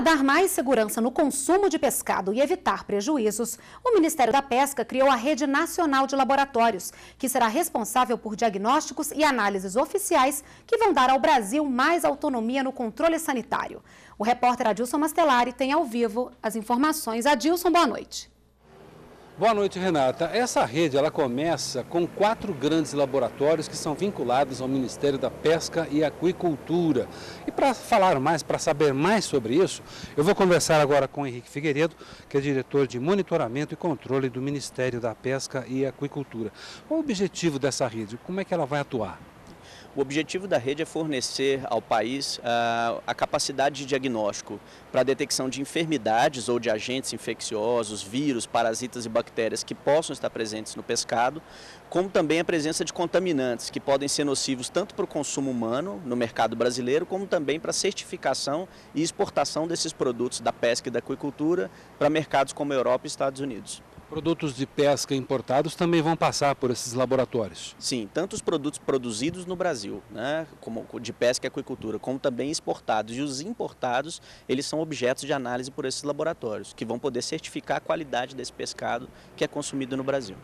Para dar mais segurança no consumo de pescado e evitar prejuízos, o Ministério da Pesca criou a Rede Nacional de Laboratórios, que será responsável por diagnósticos e análises oficiais que vão dar ao Brasil mais autonomia no controle sanitário. O repórter Adilson Mastelari tem ao vivo as informações. Adilson, boa noite. Boa noite, Renata. Essa rede ela começa com quatro grandes laboratórios que são vinculados ao Ministério da Pesca e Aquicultura. E para falar mais, para saber mais sobre isso, eu vou conversar agora com o Henrique Figueiredo, que é diretor de monitoramento e controle do Ministério da Pesca e Aquicultura. Qual o objetivo dessa rede? Como é que ela vai atuar? O objetivo da rede é fornecer ao país uh, a capacidade de diagnóstico para a detecção de enfermidades ou de agentes infecciosos, vírus, parasitas e bactérias que possam estar presentes no pescado, como também a presença de contaminantes que podem ser nocivos tanto para o consumo humano no mercado brasileiro, como também para a certificação e exportação desses produtos da pesca e da aquicultura para mercados como Europa e Estados Unidos. Produtos de pesca importados também vão passar por esses laboratórios? Sim, tanto os produtos produzidos no Brasil, né, como de pesca e aquicultura, como também exportados e os importados, eles são objetos de análise por esses laboratórios, que vão poder certificar a qualidade desse pescado que é consumido no Brasil.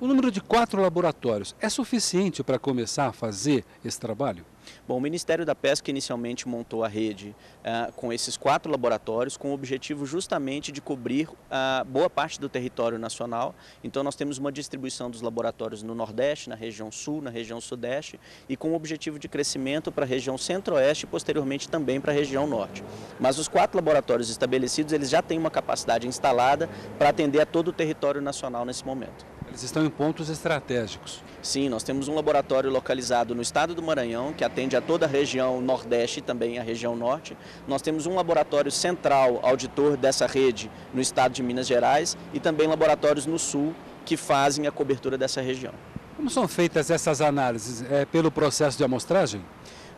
O número de quatro laboratórios é suficiente para começar a fazer esse trabalho? Bom, o Ministério da Pesca inicialmente montou a rede uh, com esses quatro laboratórios com o objetivo justamente de cobrir uh, boa parte do território nacional. Então nós temos uma distribuição dos laboratórios no Nordeste, na região Sul, na região Sudeste e com o objetivo de crescimento para a região Centro-Oeste e posteriormente também para a região Norte. Mas os quatro laboratórios estabelecidos, eles já têm uma capacidade instalada para atender a todo o território nacional nesse momento. Eles estão em pontos estratégicos. Sim, nós temos um laboratório localizado no estado do Maranhão, que atende a toda a região Nordeste e também a região Norte. Nós temos um laboratório central auditor dessa rede no estado de Minas Gerais e também laboratórios no Sul que fazem a cobertura dessa região. Como são feitas essas análises? É pelo processo de amostragem?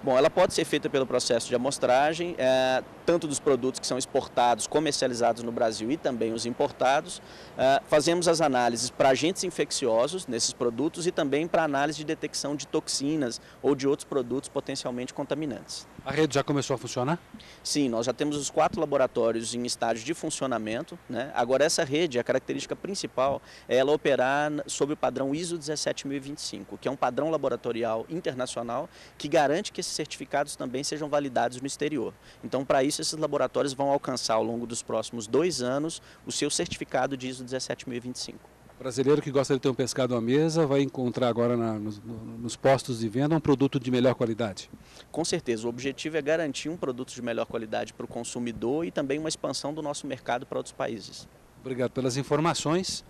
Bom, ela pode ser feita pelo processo de amostragem, é, tanto dos produtos que são exportados, comercializados no Brasil e também os importados. É, fazemos as análises para agentes infecciosos nesses produtos e também para análise de detecção de toxinas ou de outros produtos potencialmente contaminantes. A rede já começou a funcionar? Sim, nós já temos os quatro laboratórios em estágio de funcionamento. Né? Agora, essa rede, a característica principal é ela operar sob o padrão ISO 17025, que é um padrão laboratorial internacional que garante que esses certificados também sejam validados no exterior. Então, para isso, esses laboratórios vão alcançar ao longo dos próximos dois anos o seu certificado de ISO 17025. O brasileiro que gosta de ter um pescado à mesa vai encontrar agora na, nos, nos, postos de venda um produto de melhor qualidade? Com certeza, o objetivo é garantir um produto de melhor qualidade para o consumidor e também uma expansão do nosso mercado para outros países. Obrigado pelas informações.